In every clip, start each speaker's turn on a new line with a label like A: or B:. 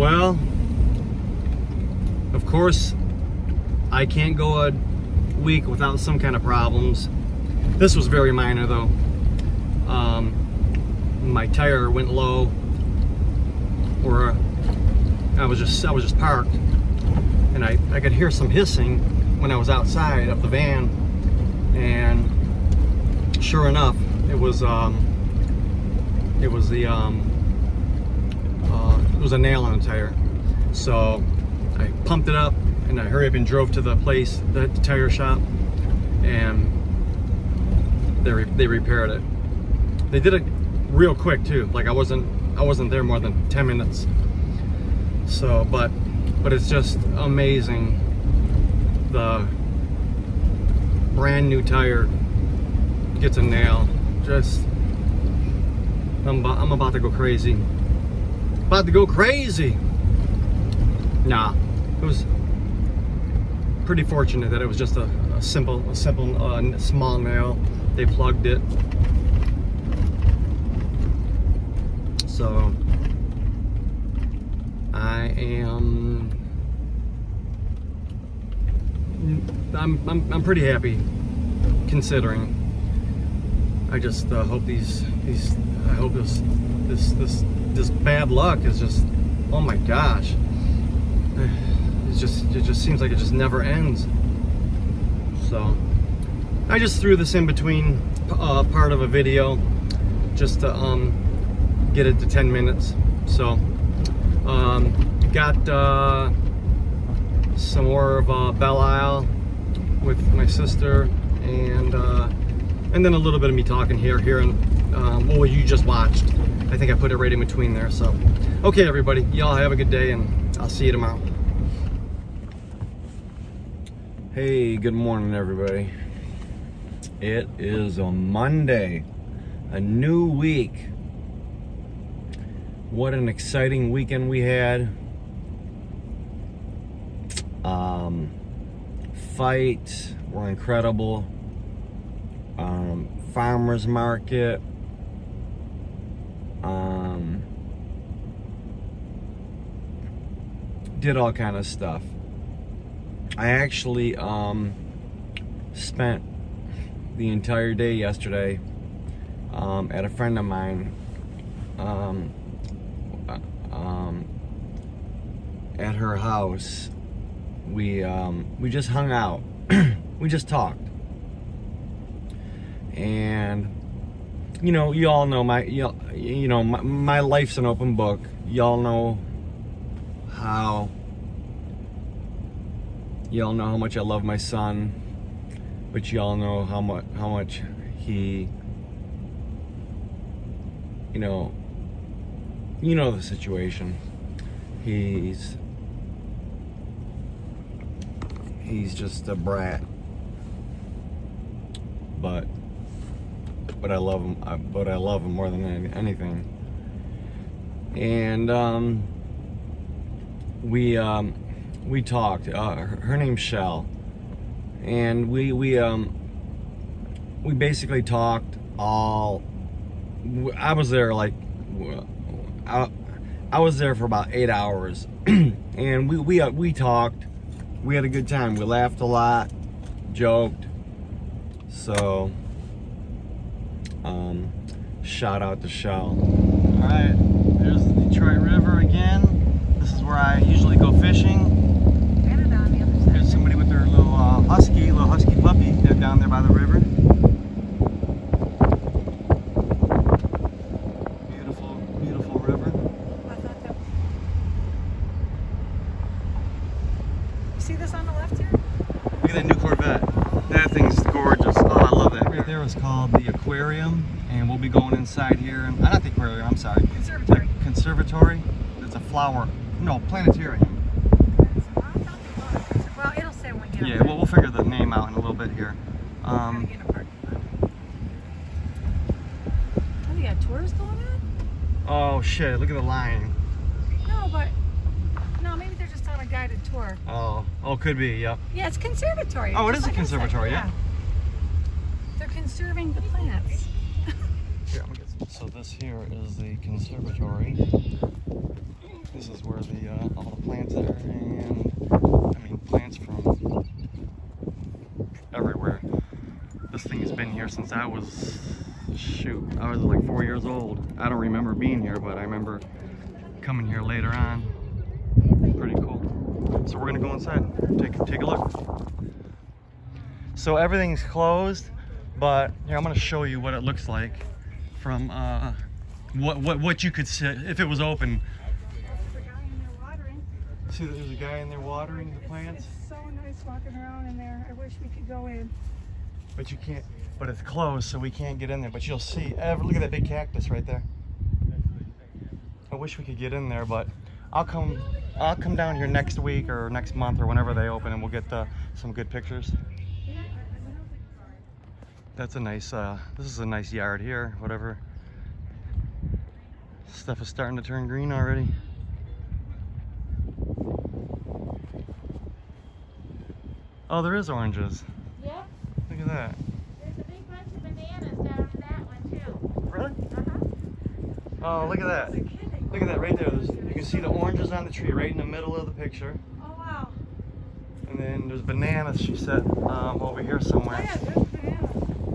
A: Well, of course, I can't go a week without some kind of problems. This was very minor though. Um, my tire went low, or I was just I was just parked, and I I could hear some hissing when I was outside of the van, and sure enough, it was um, it was the um, uh, was a nail on the tire. So I pumped it up and I hurried up and drove to the place, the, tire shop, and they re they repaired it. They did it real quick too. Like I wasn't I wasn't there more than 10 minutes. So, but but it's just amazing the brand new tire gets a nail. Just I'm I'm about to go crazy. About to go crazy. Nah, it was pretty fortunate that it was just a, a simple, a simple, uh, small nail. They plugged it. So I am. I'm, I'm, I'm pretty happy considering. I just uh, hope these these I hope this this this this bad luck is just oh my gosh. It just it just seems like it just never ends. So I just threw this in between uh, part of a video just to um, get it to 10 minutes. So um, got uh, some more of uh, Belle Isle with my sister and uh, and then a little bit of me talking here here and um, well you just watched. I think I put it right in between there so. Okay everybody. Y'all have a good day and I'll see you tomorrow. Hey good morning everybody. It is a Monday a new week. What an exciting weekend we had. Um, fights were incredible um, farmers market um, did all kind of stuff. I actually um, spent the entire day yesterday um, at a friend of mine um, uh, um, at her house. We um, we just hung out. We just talked and you know you all know my you, know my, my life's an open book. Y'all know how y'all know how much I love my son but y'all know how much how much he you know you know the situation. He's he's just a brat. But but I love them. but I love them more than anything. And um, we um, we talked uh, her, her name's Shell. And we we um we basically talked all I was there like I, I was there for about eight hours. And we we uh, we talked. We had a good time. We laughed a lot joked. So um shout out to Shell. All right there's the Detroit River again. This is where I usually go fishing. There's somebody with their little uh, husky little husky puppy. They're down there by the river beautiful beautiful river
B: See this on the left here?
A: Look at that new Corvette. That thing's gorgeous. Oh, I love that. Right there is called the aquarium, and we'll be going inside here. And not the aquarium. I'm sorry.
B: Conservatory.
A: The conservatory. It's a flower. No, planetarium.
B: Well, it'll say when get
A: Yeah. Well, we'll figure the name out in a little bit here. Um,
B: get a parking lot. Oh, you got tours going on?
A: oh shit! Look at the line.
B: No, but no, maybe they're just on a guided tour.
A: Oh, oh, could be. yeah
B: Yeah, it's conservatory.
A: Oh, it is a
B: like said,
A: conservatory, yeah.
B: They're conserving the plants.
A: Here, I'm get some. So this here is the conservatory. This is where the uh, all the plants are, and I mean plants from everywhere. This thing has been here since I was shoot, I was like four years old. I don't remember being here, but I remember coming here later on. Pretty cool. So we're gonna go inside, take take a look. So everything's closed, but here I'm gonna show you what it looks like from uh, what what what you could see if it was open.
B: There's a guy in there watering.
A: See, there's a guy in there watering the plants,
B: It's so nice walking around in there. I wish we could go in.
A: but you can't. But it's closed, so we can't get in there. But you'll see. Every, look at that big cactus right there. I wish we could get in there, but I'll come. I'll come down here next week or next month or whenever they open, and we'll get uh, some good pictures. That's a nice. Uh, this is a nice yard here. Whatever. Stuff is starting to turn green already. Oh, there is oranges.
C: Yep,
A: Look at that.
C: there's a big bunch of bananas down in that one too.
A: Really?
C: Uh-huh.
A: Oh, look at that. Look at that right there. There's, you can see the oranges on the tree right in the middle of the picture.
B: Oh, wow.
A: And then there's bananas, she said, um, over here
B: Oh,
A: somewhere.
B: yeah, there's bananas.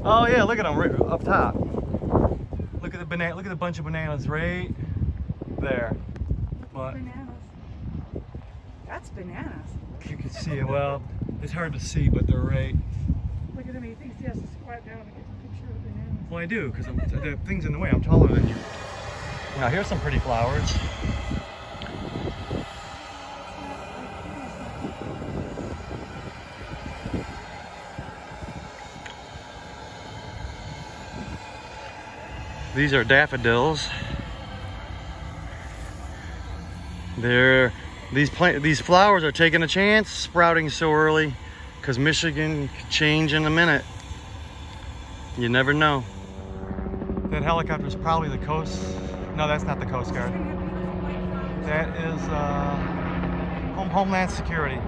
A: Oh yeah, look at them right up top. Look at the banana. Look at the bunch of bananas right there. But
B: Bananas. That's bananas.
A: you can see it. Well, it's hard to see, but they're right.
B: Look at him. He thinks he has to squat down to get a picture of the bananas.
A: Well, I do because the thing's in the way. I'm taller than you. Now here's some pretty flowers. These are daffodils. They're these plant these flowers are taking a chance sprouting so early because Michigan could change in a minute. You never know. That helicopter is probably the coast. No, that's not the Coast Guard. That is uh, Home Homeland Security.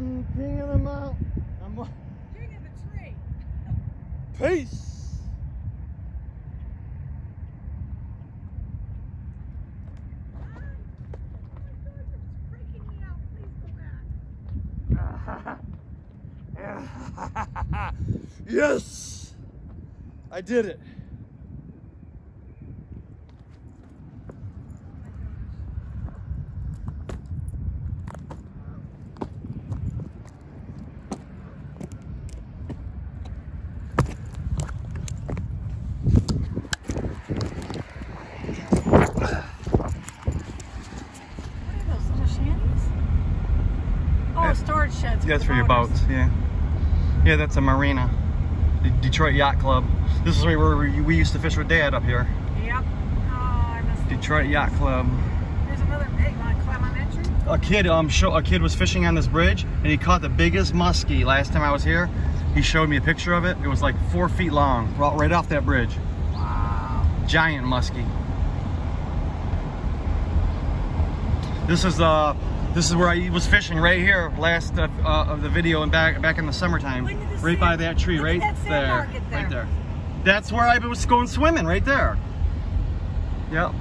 A: I'm king of the mountain. I'm
B: King of the tree.
A: peace. yes, I did it.
B: What are those little shanties? Oh,
A: Yeah.
B: storage sheds.
A: That's for your boats, yeah. Yeah, that's a marina. The Detroit Yacht Club. This is where we, we used to fish with Dad up here.
B: Yep. Oh, I missed it.
A: Detroit Yacht Club.
B: There's another big one.
A: A kid, um, show, a kid was fishing on this bridge, and he caught the biggest muskie. Last time I was here, he showed me a picture of it. It was like four feet long, right right off that bridge.
B: Wow.
A: Giant muskie. This is uh, this is where I was fishing right here last uh, uh, of the video and back back in the summertime,
B: the
A: right by that tree, right
B: that
A: there,
B: there.
A: right there. That's where I was going swimming, right there. Yep.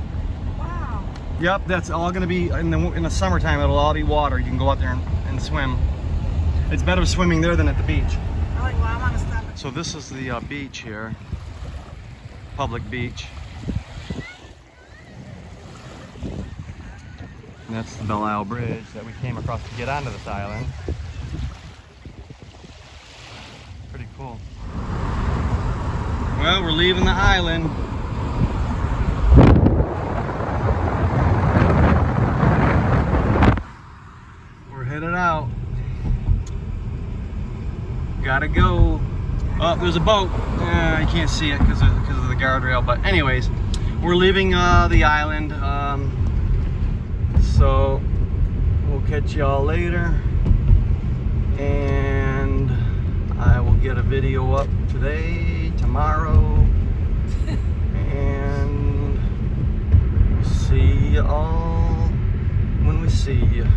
B: Wow.
A: Yep, that's all gonna be in the in the summertime. It'll all be water. You can go out there and, and swim. It's better swimming there than at the beach.
B: Like, well, I'm gonna.
A: So this is the uh, beach here, public beach. And that's the Belle Isle Bridge that we came across to get onto this island. Pretty cool. Well, we're leaving the island. We're headed out. Gotta go. Oh, there's a boat. Uh, you can't see it because of, of the guardrail. But anyways, we're leaving uh, the island. Um, catch y'all later. And I will get a video up today, tomorrow. and see you all when we see you.